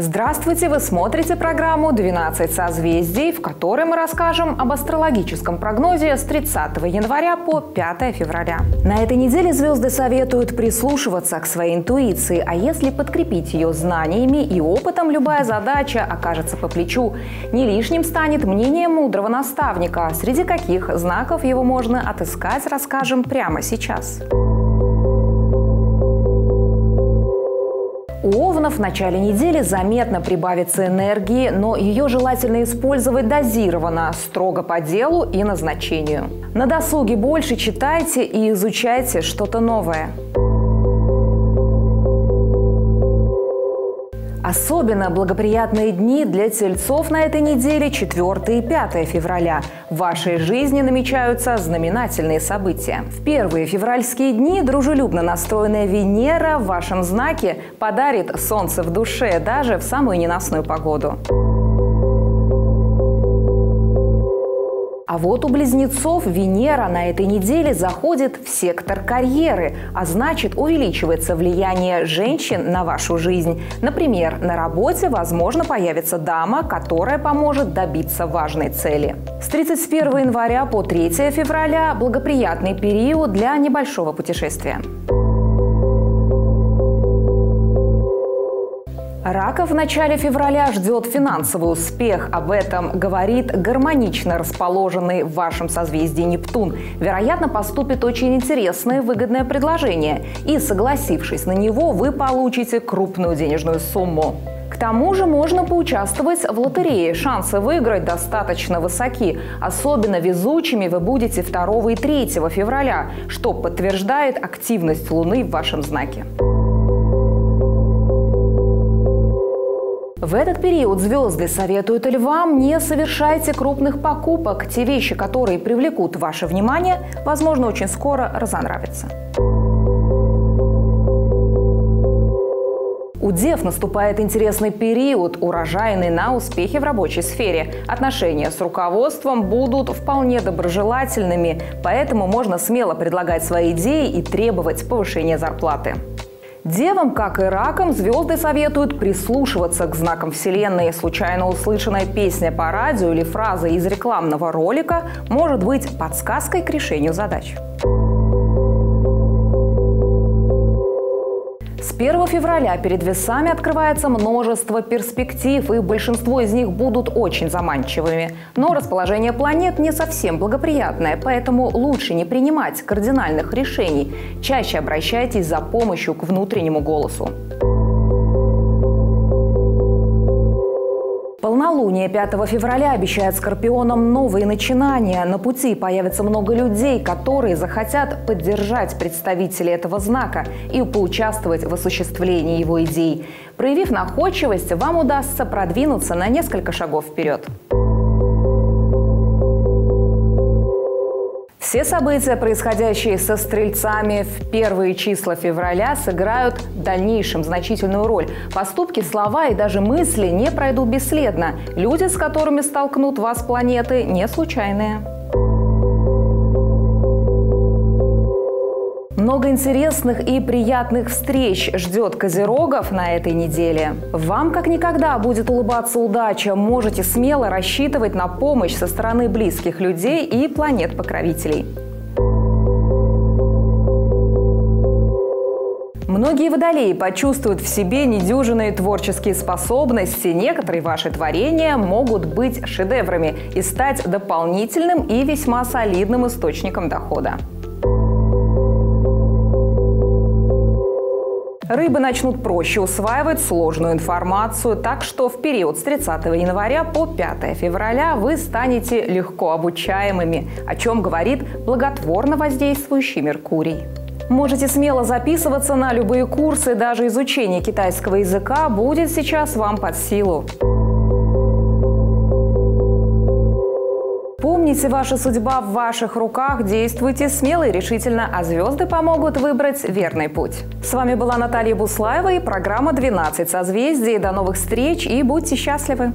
Здравствуйте! Вы смотрите программу «12 созвездий», в которой мы расскажем об астрологическом прогнозе с 30 января по 5 февраля. На этой неделе звезды советуют прислушиваться к своей интуиции, а если подкрепить ее знаниями и опытом, любая задача окажется по плечу. Не лишним станет мнение мудрого наставника, среди каких знаков его можно отыскать, расскажем прямо сейчас. У овнов в начале недели заметно прибавится энергии, но ее желательно использовать дозированно, строго по делу и назначению. На досуге больше читайте и изучайте что-то новое. Особенно благоприятные дни для тельцов на этой неделе 4 и 5 февраля. В вашей жизни намечаются знаменательные события. В первые февральские дни дружелюбно настроенная Венера в вашем знаке подарит солнце в душе даже в самую ненастную погоду. А вот у близнецов Венера на этой неделе заходит в сектор карьеры, а значит увеличивается влияние женщин на вашу жизнь. Например, на работе, возможно, появится дама, которая поможет добиться важной цели. С 31 января по 3 февраля благоприятный период для небольшого путешествия. Рака в начале февраля ждет финансовый успех. Об этом говорит гармонично расположенный в вашем созвездии Нептун. Вероятно, поступит очень интересное выгодное предложение. И, согласившись на него, вы получите крупную денежную сумму. К тому же можно поучаствовать в лотерее. Шансы выиграть достаточно высоки. Особенно везучими вы будете 2 и 3 февраля, что подтверждает активность Луны в вашем знаке. В этот период звезды советуют львам не совершайте крупных покупок. Те вещи, которые привлекут ваше внимание, возможно, очень скоро разонравятся. У дев наступает интересный период, урожайный на успехи в рабочей сфере. Отношения с руководством будут вполне доброжелательными, поэтому можно смело предлагать свои идеи и требовать повышения зарплаты. Девам, как и ракам, звезды советуют прислушиваться к знакам Вселенной. Случайно услышанная песня по радио или фраза из рекламного ролика может быть подсказкой к решению задач. 1 февраля перед весами открывается множество перспектив, и большинство из них будут очень заманчивыми. Но расположение планет не совсем благоприятное, поэтому лучше не принимать кардинальных решений. Чаще обращайтесь за помощью к внутреннему голосу. Полнолуние 5 февраля обещает скорпионам новые начинания. На пути появится много людей, которые захотят поддержать представителей этого знака и поучаствовать в осуществлении его идей. Проявив находчивость, вам удастся продвинуться на несколько шагов вперед. Все события, происходящие со стрельцами в первые числа февраля, сыграют в дальнейшем значительную роль. Поступки, слова и даже мысли не пройдут бесследно. Люди, с которыми столкнут вас планеты, не случайные. Много интересных и приятных встреч ждет козерогов на этой неделе. Вам как никогда будет улыбаться удача. Можете смело рассчитывать на помощь со стороны близких людей и планет-покровителей. Многие водолеи почувствуют в себе недюжинные творческие способности. Некоторые ваши творения могут быть шедеврами и стать дополнительным и весьма солидным источником дохода. Рыбы начнут проще усваивать сложную информацию, так что в период с 30 января по 5 февраля вы станете легко обучаемыми, о чем говорит благотворно воздействующий Меркурий. Можете смело записываться на любые курсы, даже изучение китайского языка будет сейчас вам под силу. Помните, ваша судьба в ваших руках, действуйте смело и решительно, а звезды помогут выбрать верный путь. С вами была Наталья Буслаева и программа «12 созвездий». До новых встреч и будьте счастливы!